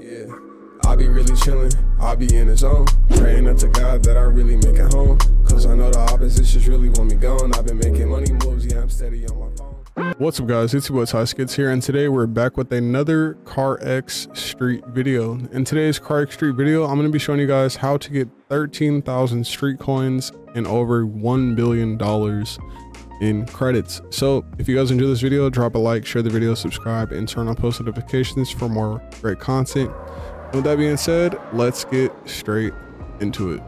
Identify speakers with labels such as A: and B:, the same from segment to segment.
A: Yeah, I be really chillin', I be in the zone. Praying up to God that I really make it home. Cause I know the opposition's really want me gone. I've been making money moves, yeah, I'm steady on my phone.
B: What's up guys, it's your boy Ty SkiDDz here and today we're back with another CarX Street video. In today's CarX Street video, I'm going to be showing you guys how to get 13,000 street coins and over $1 billion in credits. So if you guys enjoy this video, drop a like, share the video, subscribe, and turn on post notifications for more great content. With that being said, let's get straight into it.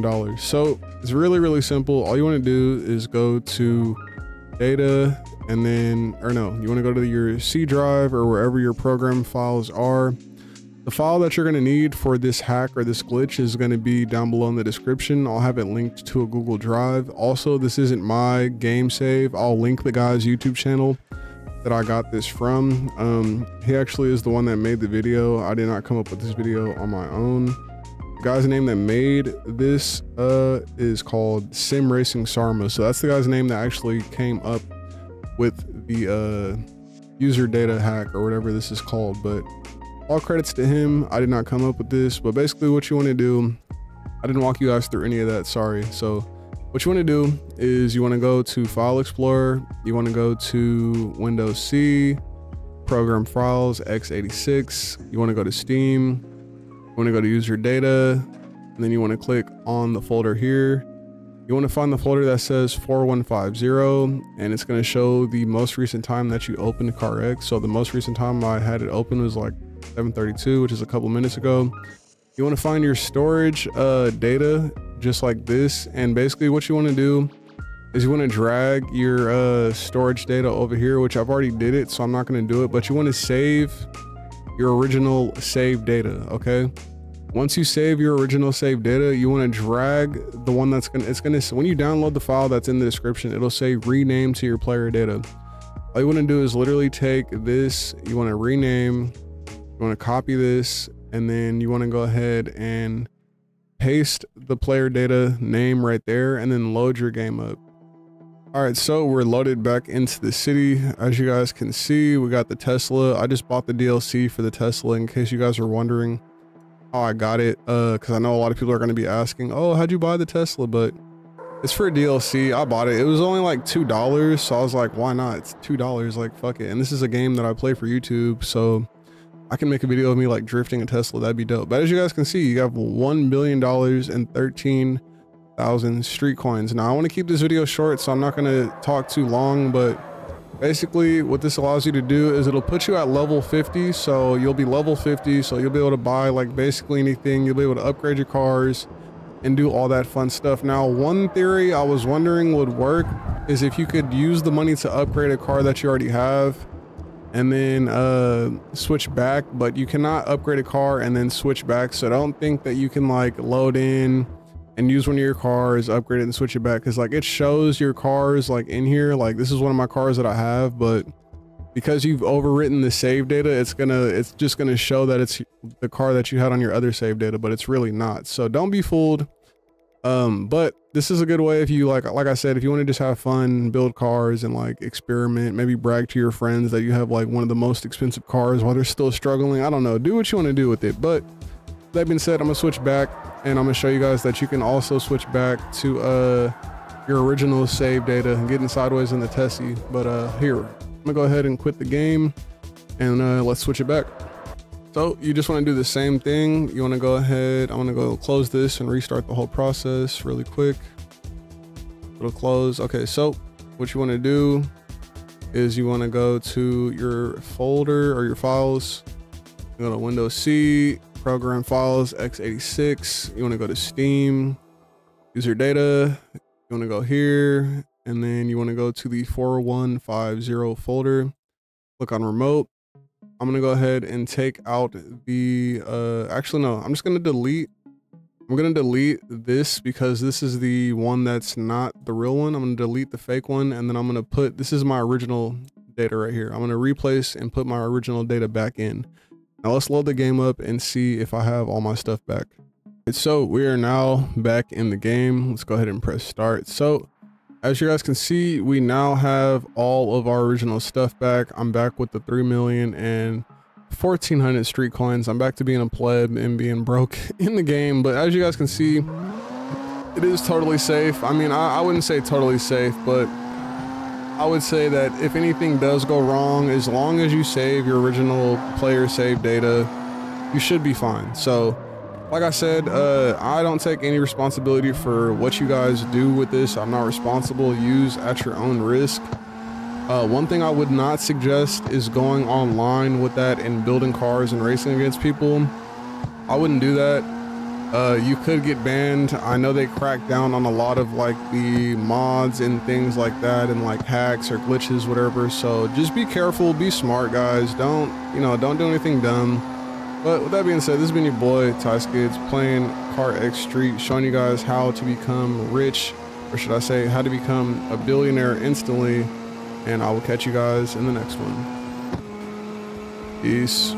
B: Dollars. So it's really, really simple. All you want to do is go to data and then, or no, you want to go to your C drive or wherever your program files are. The file that you're going to need for this hack or this glitch is going to be down below in the description. I'll have it linked to a Google Drive. Also, this isn't my game save. I'll link the guy's YouTube channel that I got this from. Um, he actually is the one that made the video. I did not come up with this video on my own. The guy's name that made this uh, is called Sim Racing Sarma. So that's the guy's name that actually came up with the uh, user data hack or whatever this is called. But all credits to him. I did not come up with this, but basically what you want to do, I didn't walk you guys through any of that, sorry. So what you want to do is you want to go to File Explorer, you want to go to Windows C, Program Files, x86, you want to go to Steam, you want to go to User Data, and then you want to click on the folder here. You want to find the folder that says 4150 and it's going to show the most recent time that you opened CarX. So the most recent time I had it open was like 732, which is a couple minutes ago. You want to find your storage uh, data just like this. And basically what you want to do is you want to drag your uh, storage data over here, which I've already did it, so I'm not going to do it, but you want to save your original save data, okay? Once you save your original save data, you want to drag the one that's going to, it's going to, when you download the file that's in the description, it'll say rename to your player data. All you want to do is literally take this, you want to rename, you want to copy this and then you want to go ahead and paste the player data name right there and then load your game up. All right, so we're loaded back into the city. As you guys can see, we got the Tesla. I just bought the DLC for the Tesla in case you guys are wondering how I got it. Uh, because I know a lot of people are going to be asking, oh, how'd you buy the Tesla? But it's for a DLC. I bought it. It was only like $2. So I was like, why not? It's $2. Like, fuck it. And this is a game that I play for YouTube. So I can make a video of me like drifting a Tesla. That'd be dope. But as you guys can see, you have $1 billion and 13,000 street coins. Now I want to keep this video short, so I'm not going to talk too long, but basically what this allows you to do is it'll put you at level 50. So you'll be level 50. So you'll be able to buy like basically anything. You'll be able to upgrade your cars and do all that fun stuff. Now, one theory I was wondering would work is if you could use the money to upgrade a car that you already have and then uh, switch back, but you cannot upgrade a car and then switch back. So I don't think that you can like load in and use one of your cars, upgrade it and switch it back. Cause like it shows your cars like in here, like this is one of my cars that I have, but because you've overwritten the save data, it's gonna, it's just gonna show that it's the car that you had on your other save data, but it's really not. So don't be fooled. Um, but this is a good way if you like, like I said, if you want to just have fun, build cars and like experiment, maybe brag to your friends that you have like one of the most expensive cars while they're still struggling. I don't know. Do what you want to do with it. But that being said, I'm gonna switch back and I'm gonna show you guys that you can also switch back to uh your original save data and getting sideways in the Tessie. But uh here, I'm gonna go ahead and quit the game and uh let's switch it back. So you just want to do the same thing. You want to go ahead. I'm going to go close this and restart the whole process really quick. It'll close. Okay, so what you want to do is you want to go to your folder or your files. Go to Windows C, Program Files, x86. You want to go to Steam, User Data. You want to go here, and then you want to go to the 4150 folder. Click on Remote I'm gonna go ahead and take out the, uh, actually no, I'm just gonna delete, I'm gonna delete this because this is the one that's not the real one. I'm gonna delete the fake one and then I'm gonna put, this is my original data right here. I'm gonna replace and put my original data back in. Now let's load the game up and see if I have all my stuff back. So we are now back in the game. Let's go ahead and press start. So as you guys can see, we now have all of our original stuff back. I'm back with the 3 million and 1400 street coins. I'm back to being a pleb and being broke in the game. But as you guys can see, it is totally safe. I mean, I, I wouldn't say totally safe, but I would say that if anything does go wrong, as long as you save your original player save data, you should be fine. So, like I said, uh, I don't take any responsibility for what you guys do with this. I'm not responsible. Use at your own risk. Uh, one thing I would not suggest is going online with that and building cars and racing against people. I wouldn't do that. Uh, you could get banned. I know they crack down on a lot of like the mods and things like that and like hacks or glitches, whatever. So just be careful, be smart, guys. Don't, you know, don't do anything dumb. But with that being said, this has been your boy Ty SkiDDz playing CarX Street, showing you guys how to become rich, or should I say, how to become a billionaire instantly and I will catch you guys in the next one. Peace.